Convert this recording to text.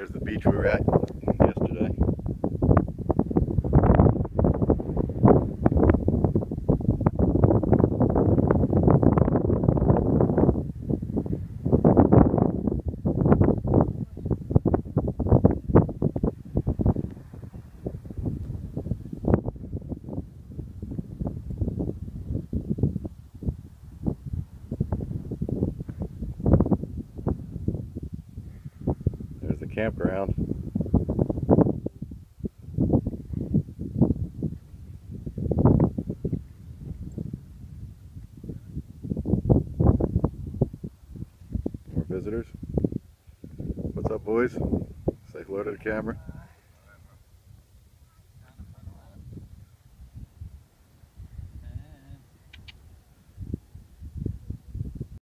There's the beach we were at yesterday. There's the campground. More visitors. What's up, boys? Say hello to the camera.